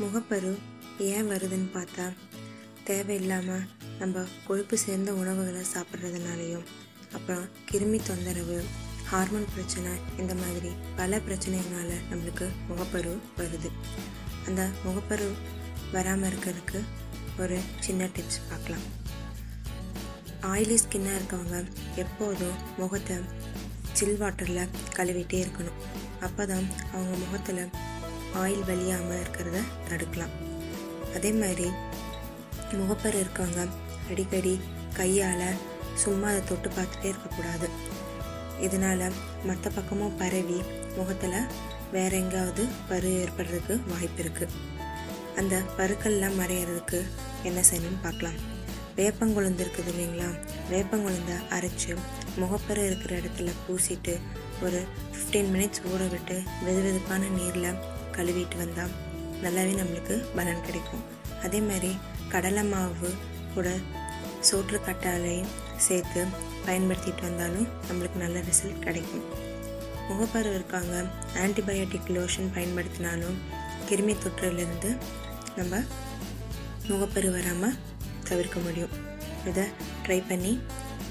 முகப்பரு ஏன் வருதுன்னு பார்த்தா தேவையில்லாமல் நம்ம கொழுப்பு சேர்ந்த உணவுகளை சாப்பிட்றதுனாலையும் அப்புறம் கிருமி தொந்தரவு ஹார்மோன் பிரச்சனை இந்த மாதிரி பல பிரச்சனைகளால் நம்மளுக்கு முகப்பரு வருது. அந்த முகப்பரு வராமல் இருக்கிறதுக்கு ஒரு சின்ன டிப்ஸ் பார்க்கலாம். ஆயிலி ஸ்கின்னாக இருக்கவங்க எப்போதும் முகத்தை சில் வாட்டரில் கழுவிட்டே இருக்கணும். அப்போ தான் அவங்க முகத்தில் ஆயில் வலியாமல் இருக்கிறத தடுக்கலாம். அதே மாதிரி முகப்பர் இருக்கவங்க அடிக்கடி கையால் சும்மா அதை தொட்டு பார்த்துட்டே இருக்கக்கூடாது. இதனால் மற்ற பக்கமும் பரவி முகத்தில் வேற எங்காவது பரு ஏற்படுறதுக்கு வாய்ப்பு இருக்குது அந்த பருக்கள்லாம் மறையிறதுக்கு என்ன செய்யணும்னு பார்க்கலாம். வேப்பங்குழுந்து இருக்குது இல்லைங்களா? வேப்பங்குழுந்த அரைச்சி முகப்பரு இருக்கிற இடத்துல பூசிட்டு ஒரு ஃபிஃப்டீன் மினிட்ஸ் ஊற விட்டு வெது வெதுப்பான நீரில் கழுவிட்டு வந்தால் நல்லாவே நம்மளுக்கு பலன் கிடைக்கும். அதே மாதிரி கடலை மாவு கூட சோற்று கட்டாலையும் சேர்த்து பயன்படுத்திட்டு வந்தாலும் நம்மளுக்கு நல்ல ரிசல்ட் கிடைக்கும். முகப்பரு இருக்காங்க. ஆன்டிபயோட்டிக் லோஷன் பயன்படுத்தினாலும் கிருமி தொற்றிலிருந்து நம்ம முகப்பரு வராமல் தவிர்க்க முடியும். இதை ட்ரை பண்ணி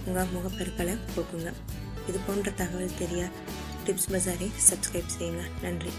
உங்கள் முகப்பருக்களை போக்குங்க. இது போன்ற தகவல் தெரிய டிப்ஸ் பஜாரை சப்ஸ்கிரைப் செய்யுங்க. நன்றி.